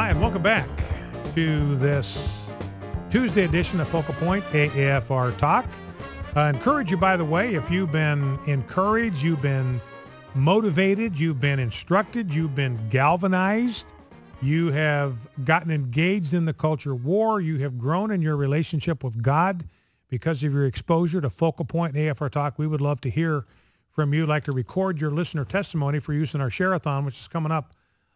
Hi, and welcome back to this Tuesday edition of Focal Point AAFR Talk. I encourage you, by the way, if you've been encouraged, you've been motivated, you've been instructed, you've been galvanized, you have gotten engaged in the culture war, you have grown in your relationship with God because of your exposure to Focal Point and AFR Talk, we would love to hear from you. Like to record your listener testimony for use in our Share-a-thon, which is coming up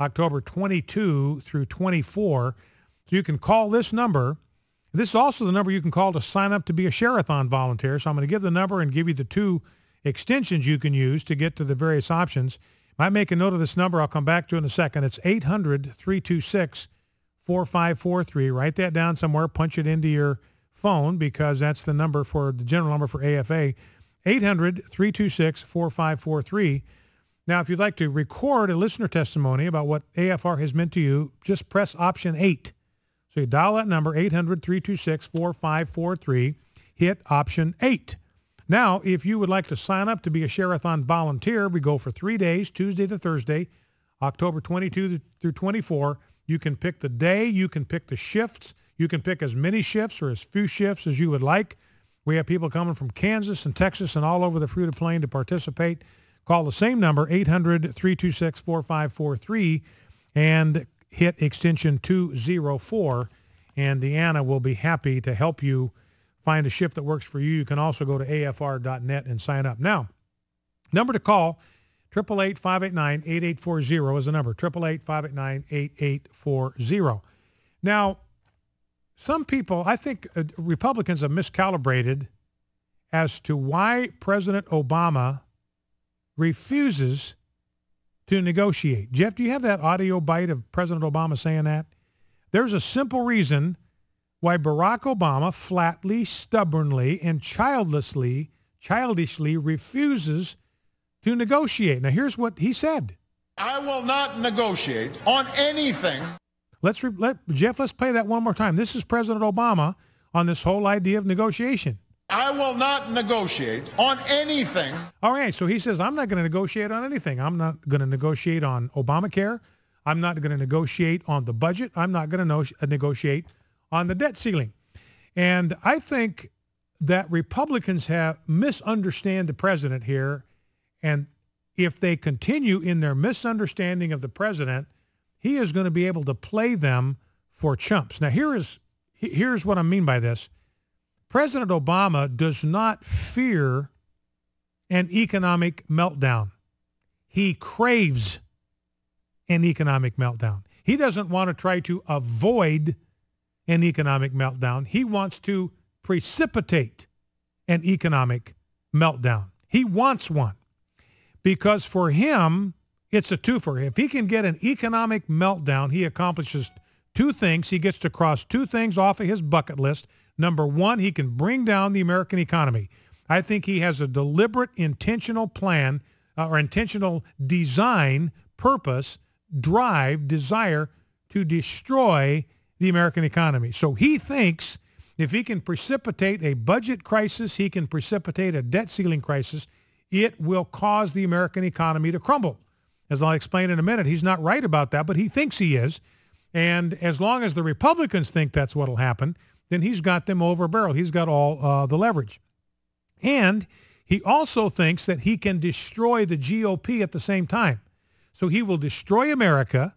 October 22 through 24. So you can call this number. This is also the number you can call to sign up to be a Share-a-thon volunteer. So I'm going to give the number and give you the two extensions you can use to get to the various options. Might make a note of this number. I'll come back to in a second. It's 800-326-4543. Write that down somewhere. Punch it into your phone because that's the number for the general number for AFA. 800-326-4543. Now, if you'd like to record a listener testimony about what AFR has meant to you, just press option 8. So you dial that number, 800-326-4543, hit option 8. Now, if you would like to sign up to be a Share-a-thon volunteer, we go for three days, Tuesday to Thursday, October 22 through 24. You can pick the day. You can pick the shifts. You can pick as many shifts or as few shifts as you would like. We have people coming from Kansas and Texas and all over the Fruited Plain to participate. Call the same number, 800-326-4543, and hit extension 204, and Deanna will be happy to help you find a shift that works for you. You can also go to afr.net and sign up. Now, number to call, 888-589-8840 is the number, 888-589-8840. Now, some people, I think uh, Republicans have miscalibrated as to why President Obama refuses to negotiate. Jeff, do you have that audio bite of President Obama saying that? There's a simple reason why Barack Obama flatly, stubbornly, and childlessly, childishly refuses to negotiate. Now, here's what he said. I will not negotiate on anything. Let's re- let Jeff. Let's play that one more time. This is President Obama on this whole idea of negotiation. I will not negotiate on anything. All right. So he says, I'm not going to negotiate on anything. I'm not going to negotiate on Obamacare. I'm not going to negotiate on the budget. I'm not going to no- negotiate on the debt ceiling. And I think that Republicans have misunderstand the president here. And if they continue in their misunderstanding of the president, he is going to be able to play them for chumps. Now, here is here's what I mean by this. President Obama does not fear an economic meltdown. He craves an economic meltdown. He doesn't want to try to avoid an economic meltdown. He wants to precipitate an economic meltdown. He wants one because for him, it's a twofer. If he can get an economic meltdown, he accomplishes two things. He gets to cross two things off of his bucket list. Number one, he can bring down the American economy. I think he has a deliberate, intentional plan uh, or intentional design, purpose, drive, desire to destroy the American economy. So he thinks if he can precipitate a budget crisis, he can precipitate a debt ceiling crisis, it will cause the American economy to crumble. As I'll explain in a minute, he's not right about that, but he thinks he is. And as long as the Republicans think that's what will happen, then he's got them over a barrel. He's got all uh, the leverage. And he also thinks that he can destroy the GOP at the same time. So he will destroy America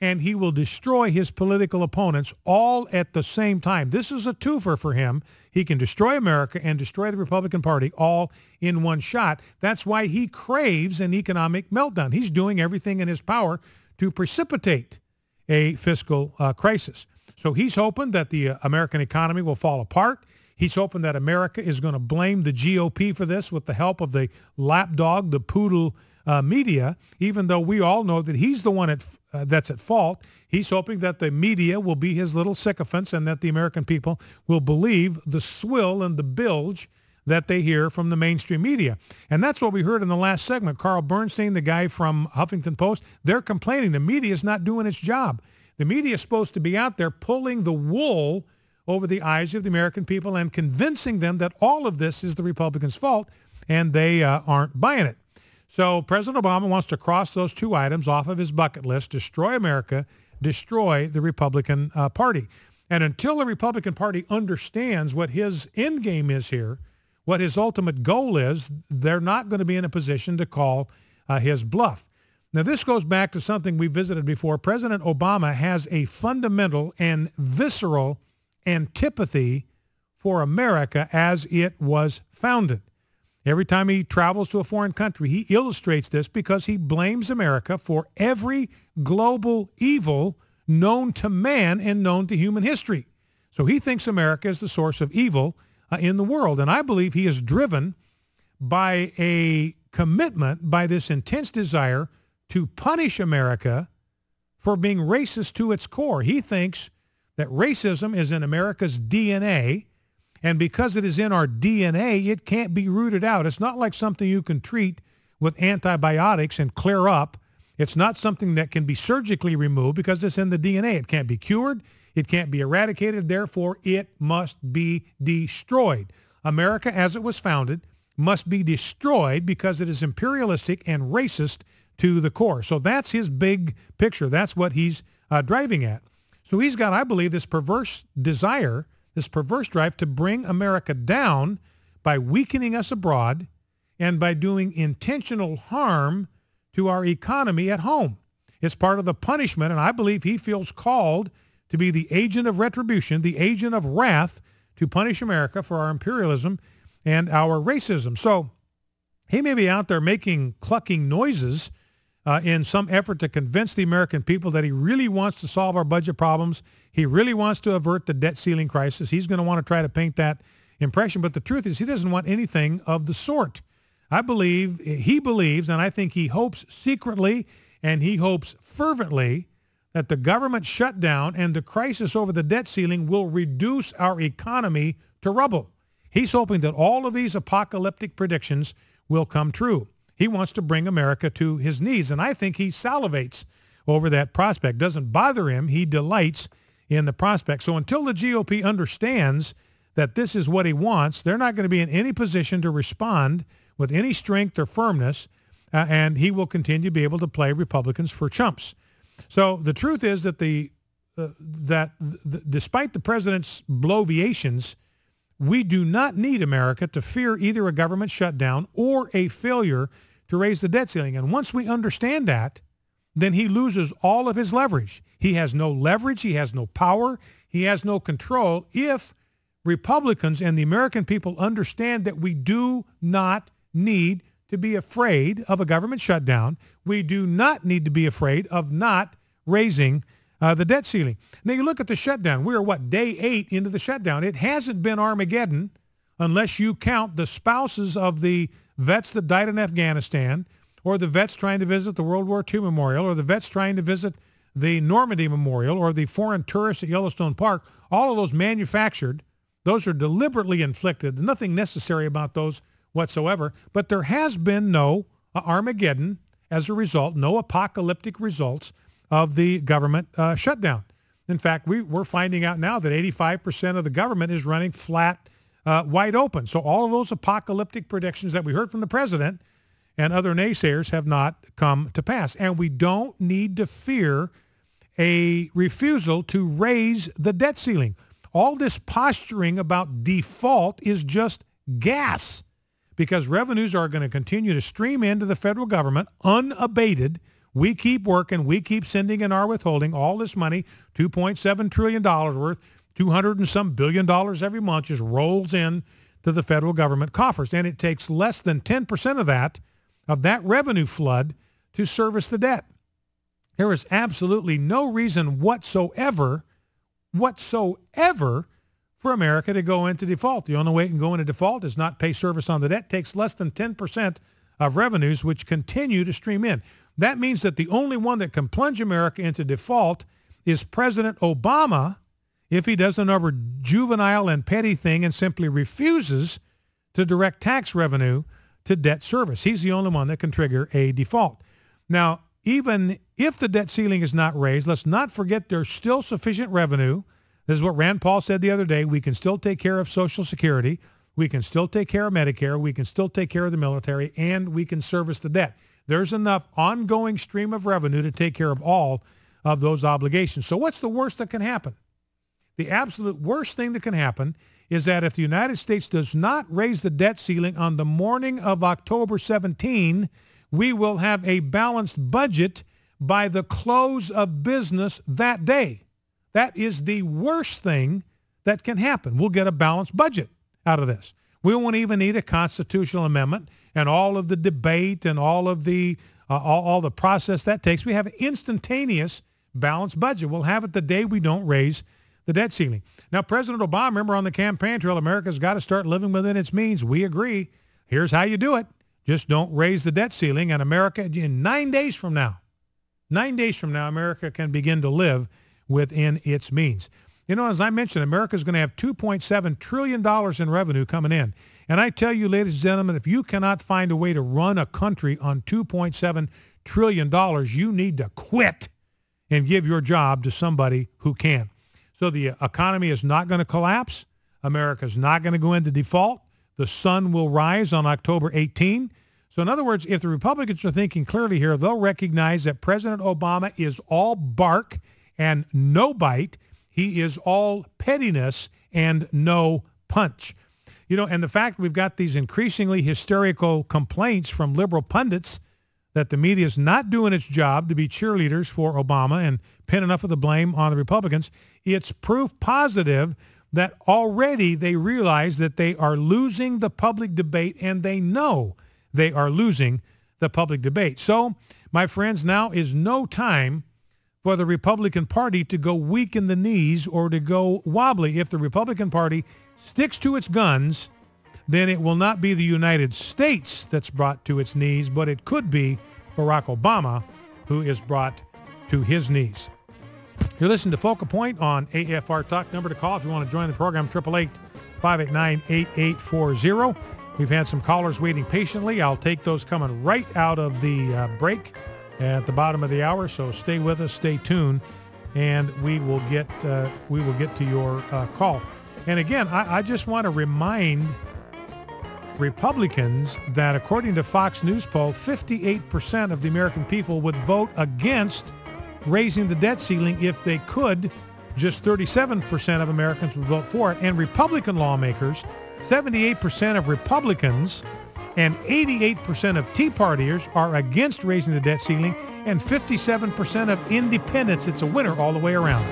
and he will destroy his political opponents all at the same time. This is a twofer for him. He can destroy America and destroy the Republican Party all in one shot. That's why he craves an economic meltdown. He's doing everything in his power to precipitate a fiscal uh, crisis. So he's hoping that the uh, American economy will fall apart. He's hoping that America is going to blame the GOP for this with the help of the lapdog, the poodle uh, media, even though we all know that he's the one at, uh, that's at fault. He's hoping that the media will be his little sycophants and that the American people will believe the swill and the bilge that they hear from the mainstream media. And that's what we heard in the last segment. Carl Bernstein, the guy from Huffington Post, they're complaining the media is not doing its job. The media is supposed to be out there pulling the wool over the eyes of the American people and convincing them that all of this is the Republicans' fault, and they uh, aren't buying it. So President Obama wants to cross those two items off of his bucket list, destroy America, destroy the Republican uh, Party. And until the Republican Party understands what his end game is here, what his ultimate goal is, they're not going to be in a position to call uh, his bluff. Now, this goes back to something we visited before. President Obama has a fundamental and visceral antipathy for America as it was founded. Every time he travels to a foreign country, he illustrates this because he blames America for every global evil known to man and known to human history. So he thinks America is the source of evil uh, in the world. And I believe he is driven by a commitment, by this intense desire to punish America for being racist to its core. He thinks that racism is in America's DNA, and because it is in our DNA, it can't be rooted out. It's not like something you can treat with antibiotics and clear up. It's not something that can be surgically removed because it's in the DNA. It can't be cured. It can't be eradicated. Therefore, it must be destroyed. America, as it was founded, must be destroyed because it is imperialistic and racist to the core. So that's his big picture. That's what he's uh, driving at. So he's got, I believe, this perverse desire, this perverse drive to bring America down by weakening us abroad and by doing intentional harm to our economy at home. It's part of the punishment, and I believe he feels called to be the agent of retribution, the agent of wrath to punish America for our imperialism and our racism. So he may be out there making clucking noises uh, in some effort to convince the American people that he really wants to solve our budget problems. He really wants to avert the debt ceiling crisis. He's going to want to try to paint that impression. But the truth is he doesn't want anything of the sort. I believe, he believes, and I think he hopes secretly and he hopes fervently that the government shutdown and the crisis over the debt ceiling will reduce our economy to rubble. He's hoping that all of these apocalyptic predictions will come true. He wants to bring America to his knees, and I think he salivates over that prospect. Doesn't bother him. He delights in the prospect. So until the GOP understands that this is what he wants, they're not going to be in any position to respond with any strength or firmness, uh, and he will continue to be able to play Republicans for chumps. So the truth is that the uh, that th- despite the president's bloviations, we do not need America to fear either a government shutdown or a failure to raise the debt ceiling. And once we understand that, then he loses all of his leverage. He has no leverage. He has no power. He has no control if Republicans and the American people understand that we do not need to be afraid of a government shutdown. We do not need to be afraid of not raising uh, the debt ceiling. Now you look at the shutdown. We are what day eight into the shutdown. It hasn't been Armageddon unless you count the spouses of the vets that died in Afghanistan, or the vets trying to visit the World War II Memorial, or the vets trying to visit the Normandy Memorial, or the foreign tourists at Yellowstone Park. All of those manufactured. Those are deliberately inflicted. Nothing necessary about those whatsoever. But there has been no Armageddon as a result, no apocalyptic results of the government uh, shutdown. In fact, we, we're finding out now that 85% of the government is running flat, uh, wide open. So all of those apocalyptic predictions that we heard from the president and other naysayers have not come to pass. And we don't need to fear a refusal to raise the debt ceiling. All this posturing about default is just gas because revenues are going to continue to stream into the federal government unabated. We keep working. We keep sending in our withholding all this money, $2.7 trillion worth, 200 and some billion dollars every month just rolls in to the federal government coffers. And it takes less than 10% of that, of that revenue flood to service the debt. There is absolutely no reason whatsoever, whatsoever for America to go into default. The only way it can go into default is not pay service on the debt. It takes less than 10% of revenues, which continue to stream in. That means that the only one that can plunge America into default is President Obama if he does another juvenile and petty thing and simply refuses to direct tax revenue to debt service. He's the only one that can trigger a default. Now, even if the debt ceiling is not raised, let's not forget there's still sufficient revenue this is what Rand Paul said the other day. We can still take care of Social Security. We can still take care of Medicare. We can still take care of the military, and we can service the debt. There's enough ongoing stream of revenue to take care of all of those obligations. So what's the worst that can happen? The absolute worst thing that can happen is that if the United States does not raise the debt ceiling on the morning of October 17, we will have a balanced budget by the close of business that day. That is the worst thing that can happen. We'll get a balanced budget out of this. We won't even need a constitutional amendment and all of the debate and all of the uh, all, all the process that takes. We have an instantaneous balanced budget. We'll have it the day we don't raise the debt ceiling. Now, President Obama, remember on the campaign trail, America's got to start living within its means. We agree. Here's how you do it. Just don't raise the debt ceiling. And America, in nine days from now, nine days from now, America can begin to live within its means. You know, as I mentioned, America is going to have $2.7 trillion in revenue coming in. And I tell you, ladies and gentlemen, if you cannot find a way to run a country on $2.7 trillion, you need to quit and give your job to somebody who can. So the economy is not going to collapse. America is not going to go into default. The sun will rise on October 18. So in other words, if the Republicans are thinking clearly here, they'll recognize that President Obama is all bark and no bite. He is all pettiness and no punch. You know, and the fact we've got these increasingly hysterical complaints from liberal pundits that the media is not doing its job to be cheerleaders for Obama and pin enough of the blame on the Republicans, it's proof positive that already they realize that they are losing the public debate and they know they are losing the public debate. So, my friends, now is no time for the Republican Party to go weak in the knees or to go wobbly. If the Republican Party sticks to its guns, then it will not be the United States that's brought to its knees, but it could be Barack Obama who is brought to his knees. You listen to Focal Point on AFR Talk. Number to call if you want to join the program, 888-589-8840. We've had some callers waiting patiently. I'll take those coming right out of the uh, break at the bottom of the hour. So stay with us, stay tuned, and we will get uh, we will get to your uh, call. And again, I, I just want to remind Republicans that according to Fox News poll, 58% of the American people would vote against raising the debt ceiling if they could. Just 37% of Americans would vote for it. And Republican lawmakers, 78% of Republicans and 88% of Tea Partiers are against raising the debt ceiling and 57% of independents. It's a winner all the way around.